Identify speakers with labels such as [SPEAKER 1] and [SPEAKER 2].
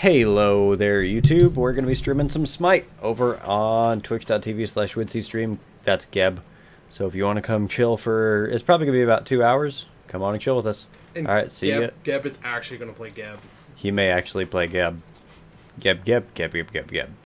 [SPEAKER 1] Hello there, YouTube. We're going to be streaming some Smite over on twitch.tv slash stream. That's Geb. So if you want to come chill for, it's probably going to be about two hours. Come on and chill with us.
[SPEAKER 2] And
[SPEAKER 1] All right, see
[SPEAKER 2] Geb,
[SPEAKER 1] ya.
[SPEAKER 2] Geb is actually going to play Geb.
[SPEAKER 1] He may actually play Geb. Geb, Geb, Geb, Geb, Geb, Geb.